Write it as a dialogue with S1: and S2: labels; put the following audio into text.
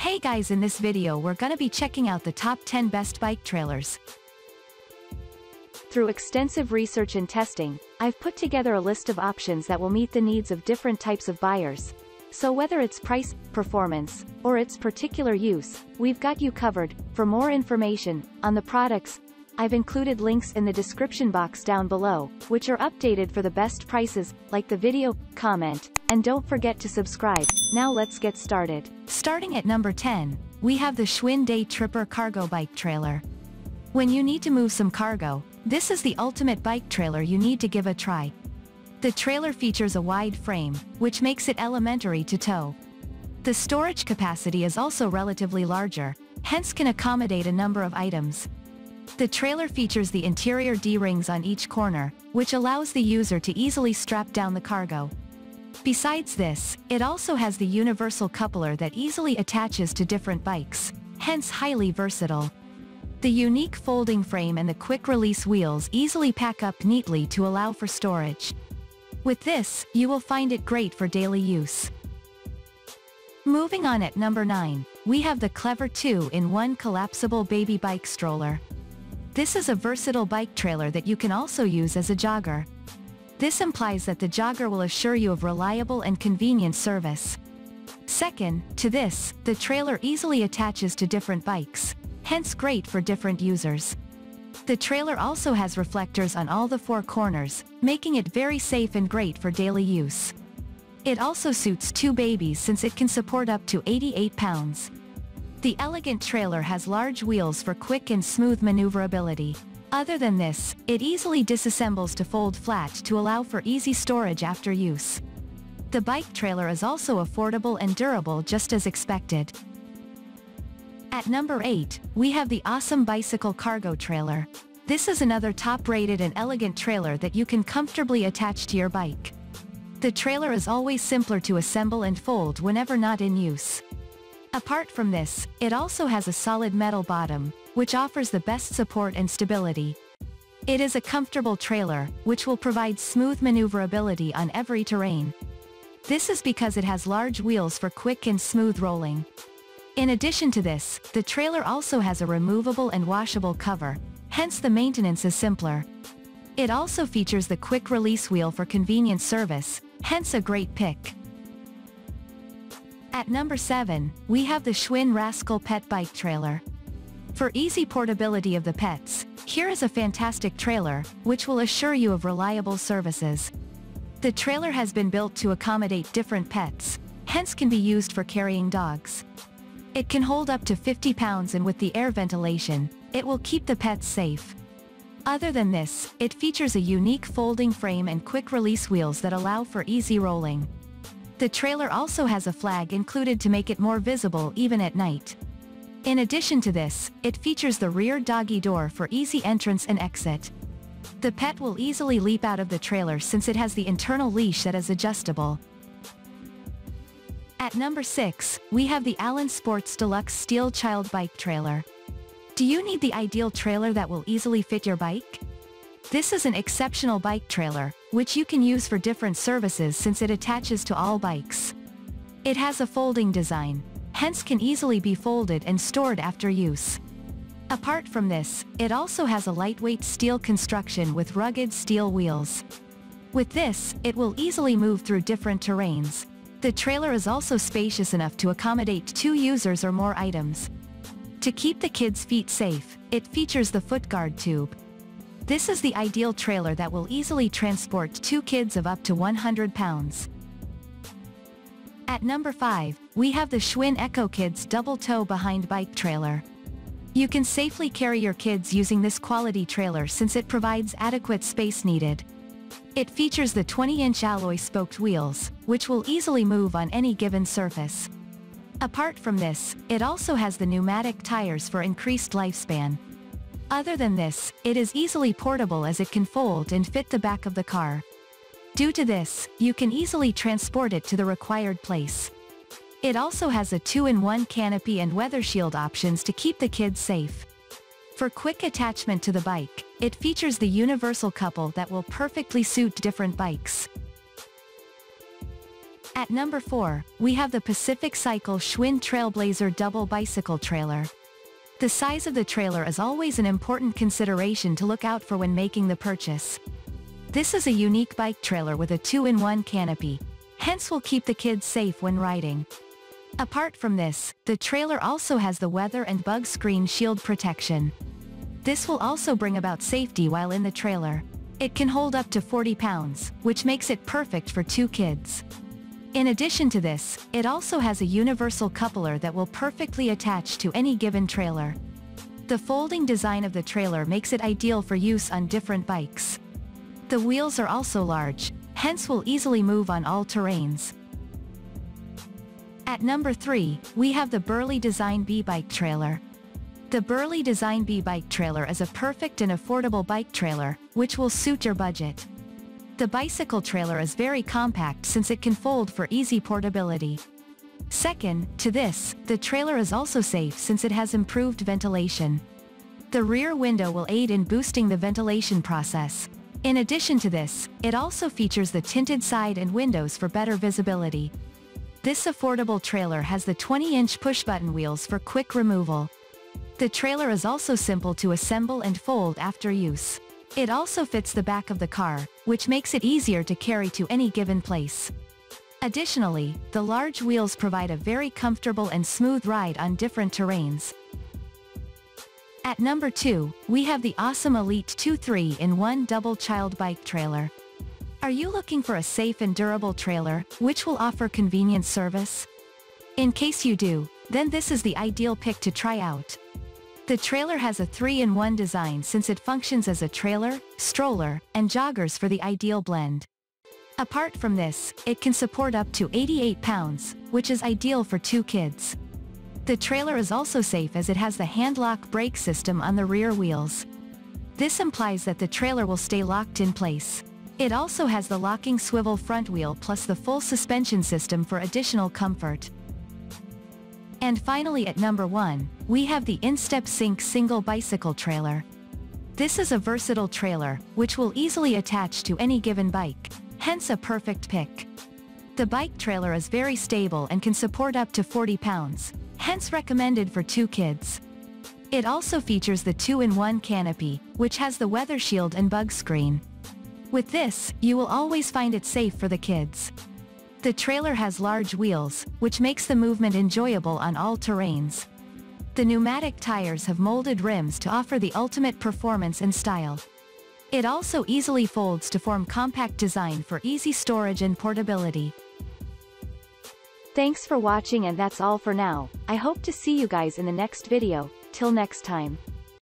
S1: Hey guys in this video we're gonna be checking out the top 10 best bike trailers. Through extensive research and testing, I've put together a list of options that will meet the needs of different types of buyers. So whether it's price, performance, or its particular use, we've got you covered. For more information on the products, I've included links in the description box down below, which are updated for the best prices, like the video, comment, and don't forget to subscribe. Now let's get started. Starting at number 10, we have the Schwinn Day Tripper Cargo Bike Trailer. When you need to move some cargo, this is the ultimate bike trailer you need to give a try. The trailer features a wide frame, which makes it elementary to tow. The storage capacity is also relatively larger, hence can accommodate a number of items. The trailer features the interior D-rings on each corner, which allows the user to easily strap down the cargo. Besides this, it also has the universal coupler that easily attaches to different bikes, hence highly versatile. The unique folding frame and the quick-release wheels easily pack up neatly to allow for storage. With this, you will find it great for daily use. Moving on at number 9, we have the Clevr 2-in-1 collapsible baby bike stroller. This is a versatile bike trailer that you can also use as a jogger. This implies that the jogger will assure you of reliable and convenient service. Second, to this, the trailer easily attaches to different bikes, hence great for different users. The trailer also has reflectors on all the four corners, making it very safe and great for daily use. It also suits two babies since it can support up to 88 pounds. The elegant trailer has large wheels for quick and smooth maneuverability. Other than this, it easily disassembles to fold flat to allow for easy storage after use. The bike trailer is also affordable and durable just as expected. At number 8, we have the Aosom bicycle cargo trailer. This is another top-rated and elegant trailer that you can comfortably attach to your bike. The trailer is always simpler to assemble and fold whenever not in use. Apart from this, it also has a solid metal bottom, which offers the best support and stability. It is a comfortable trailer, which will provide smooth maneuverability on every terrain. This is because it has large wheels for quick and smooth rolling. In addition to this, the trailer also has a removable and washable cover, hence the maintenance is simpler. It also features the quick release wheel for convenient service, hence a great pick. At number 7, we have the Schwinn Rascal Pet Bike Trailer. For easy portability of the pets, here is a fantastic trailer, which will assure you of reliable services. The trailer has been built to accommodate different pets, hence can be used for carrying dogs. It can hold up to 50 pounds and with the air ventilation, it will keep the pets safe. Other than this, it features a unique folding frame and quick release wheels that allow for easy rolling. The trailer also has a flag included to make it more visible even at night. In addition to this, it features the rear doggy door for easy entrance and exit. The pet will easily leap out of the trailer since it has the internal leash that is adjustable. At number 6, we have the Allen Sports Deluxe Steel Child Bike Trailer. Do you need the ideal trailer that will easily fit your bike? This is an exceptional bike trailer, which you can use for different services since it attaches to all bikes. It has a folding design, hence can easily be folded and stored after use. Apart from this, it also has a lightweight steel construction with rugged steel wheels. With this, it will easily move through different terrains. The trailer is also spacious enough to accommodate two users or more items. To keep the kids' feet safe, it features the footguard tube, this is the ideal trailer that will easily transport two kids of up to 100 pounds. At number 5, we have the Schwinn Echo Kids Double Tow Behind Bike Trailer. You can safely carry your kids using this quality trailer since it provides adequate space needed. It features the 20-inch alloy spoked wheels, which will easily move on any given surface. Apart from this, it also has the pneumatic tires for increased lifespan. Other than this, it is easily portable as it can fold and fit the back of the car. Due to this, you can easily transport it to the required place. It also has a two-in-one canopy and weather shield options to keep the kids safe. For quick attachment to the bike, it features the universal couple that will perfectly suit different bikes. At number 4, we have the Pacific Cycle Schwinn Trailblazer Double Bicycle Trailer. The size of the trailer is always an important consideration to look out for when making the purchase. This is a unique bike trailer with a two-in-one canopy, hence will keep the kids safe when riding. Apart from this, the trailer also has the weather and bug screen shield protection. This will also bring about safety while in the trailer. It can hold up to 40 pounds, which makes it perfect for two kids. In addition to this, it also has a universal coupler that will perfectly attach to any given trailer. The folding design of the trailer makes it ideal for use on different bikes. The wheels are also large, hence will easily move on all terrains. At number 3, we have the Burley Design Bee Bike Trailer. The Burley Design Bee Bike Trailer is a perfect and affordable bike trailer, which will suit your budget. The bicycle trailer is very compact since it can fold for easy portability. Second, to this, the trailer is also safe since it has improved ventilation. The rear window will aid in boosting the ventilation process. In addition to this, it also features the tinted side and windows for better visibility. This affordable trailer has the 20-inch push-button wheels for quick removal. The trailer is also simple to assemble and fold after use. It also fits the back of the car, which makes it easier to carry to any given place. Additionally, the large wheels provide a very comfortable and smooth ride on different terrains. At number 2, we have the Aosom Elite 2 3-in-1 double child bike trailer. Are you looking for a safe and durable trailer, which will offer convenient service? In case you do, then this is the ideal pick to try out. The trailer has a 3-in-1 design since it functions as a trailer, stroller, and joggers for the ideal blend. Apart from this, it can support up to 88 pounds, which is ideal for two kids. The trailer is also safe as it has the hand-lock brake system on the rear wheels. This implies that the trailer will stay locked in place. It also has the locking swivel front wheel plus the full suspension system for additional comfort. And finally at number 1, we have the Instep Sync Single Bicycle Trailer. This is a versatile trailer, which will easily attach to any given bike, hence a perfect pick. The bike trailer is very stable and can support up to 40 pounds, hence recommended for two kids. It also features the 2-in-1 canopy, which has the weather shield and bug screen. With this, you will always find it safe for the kids. The trailer has large wheels, which makes the movement enjoyable on all terrains. The pneumatic tires have molded rims to offer the ultimate performance and style. It also easily folds to form compact design for easy storage and portability. Thanks for watching and that's all for now. I hope to see you guys in the next video, till next time.